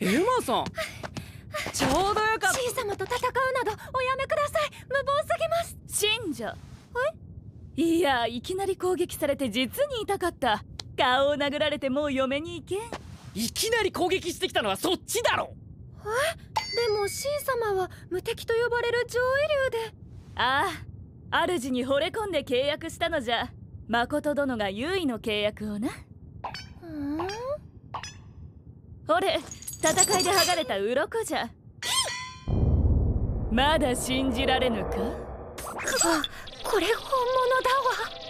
エマさん。ちょうどよかっ C 様と戦うなどおやめください。無謀すぎます。信者いやいきなり攻撃されて実に痛かった。顔を殴られてもう嫁に行けん。いきなり攻撃してきたのはそっちだろ。でも C 様は無敵と呼ばれる上位流で。ああ主に惚れ込んで契約したのじゃ。誠殿が優位の契約をな。ん？ほれ戦いで剥がれた鱗じゃ。まだ信じられぬか？あこれ本物だわ。